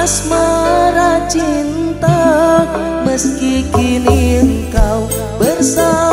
asmara cinta Meski kini engkau bersama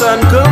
and come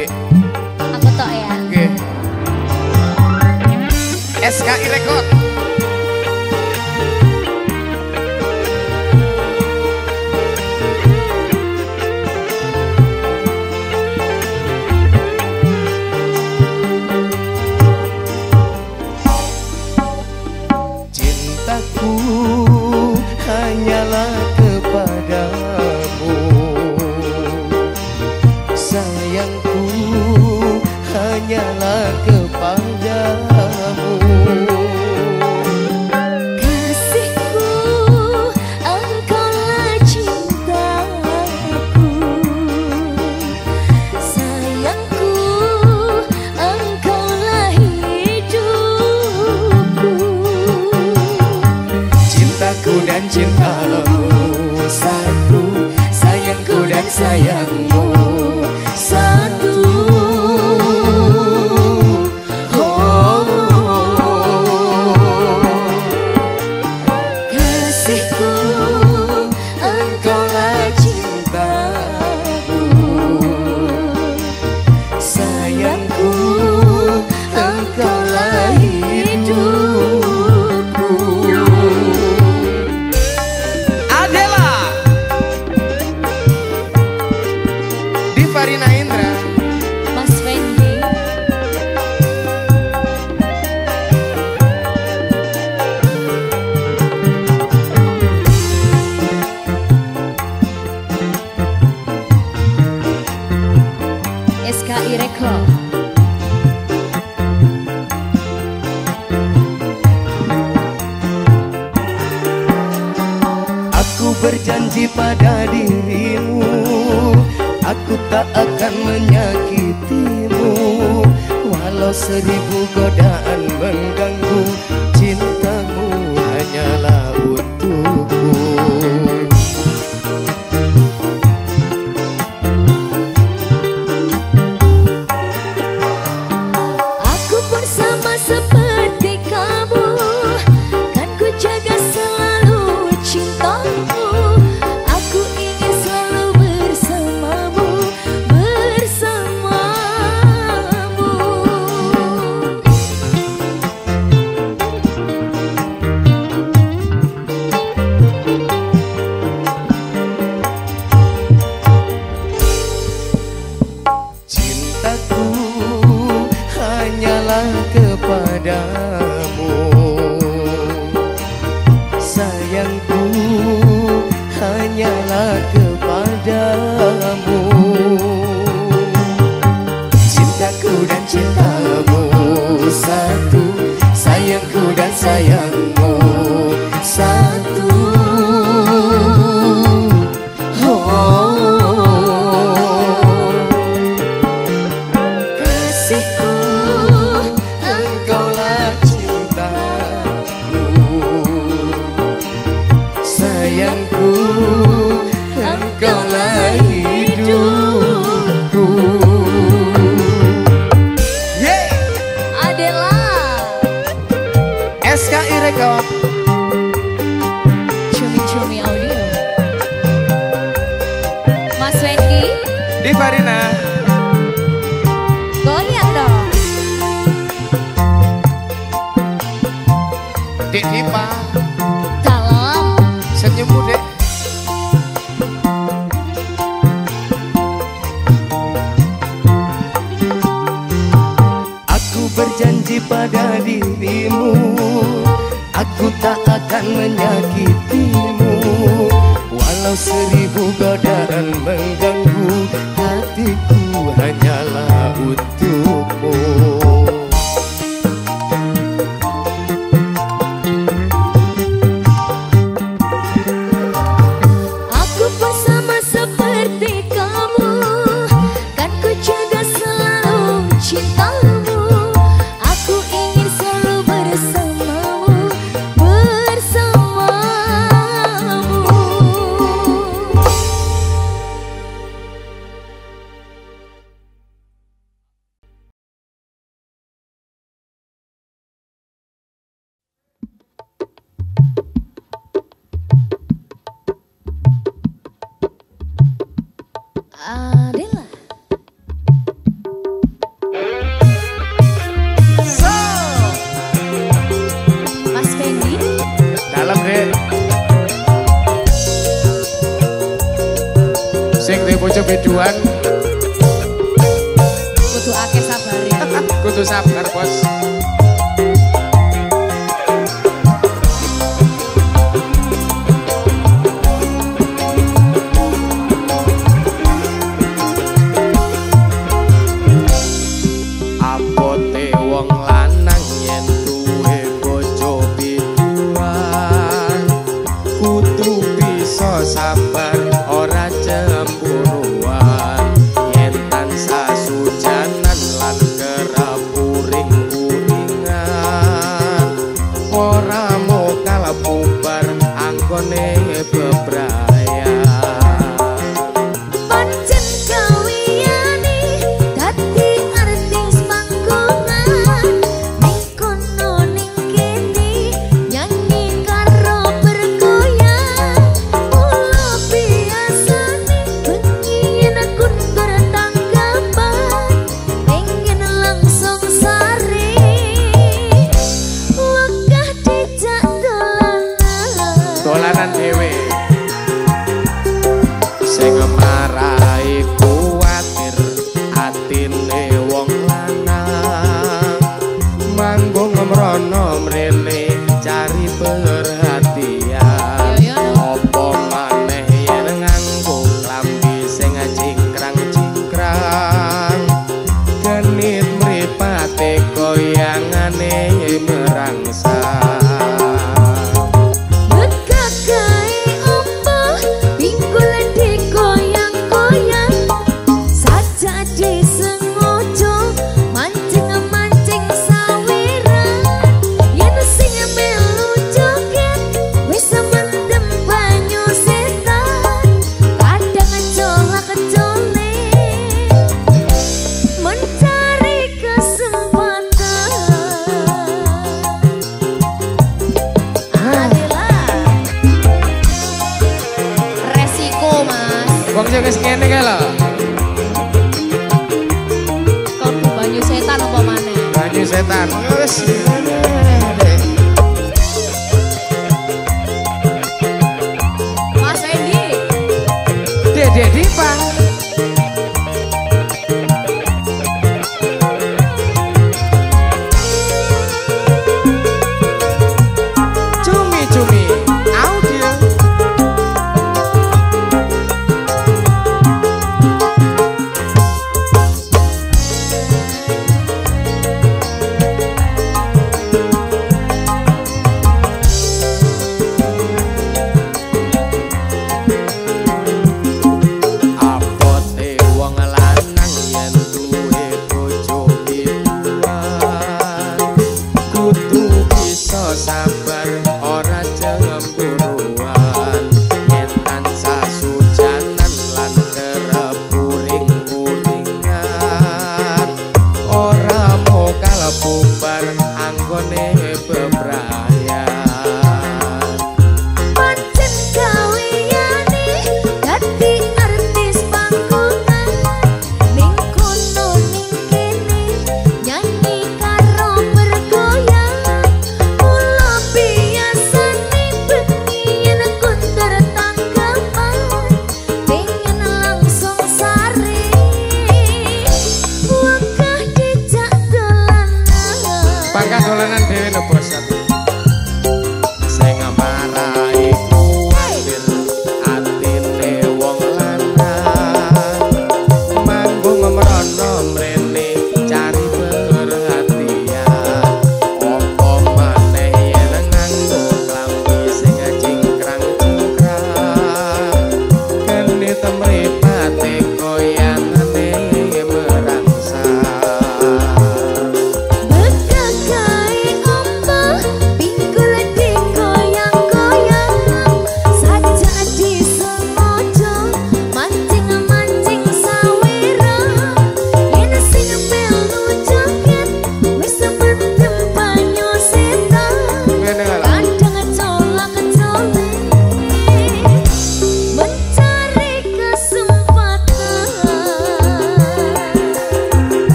Dek. Aku tok ya. Oke. SKI Record. Saya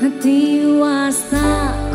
Hati was tak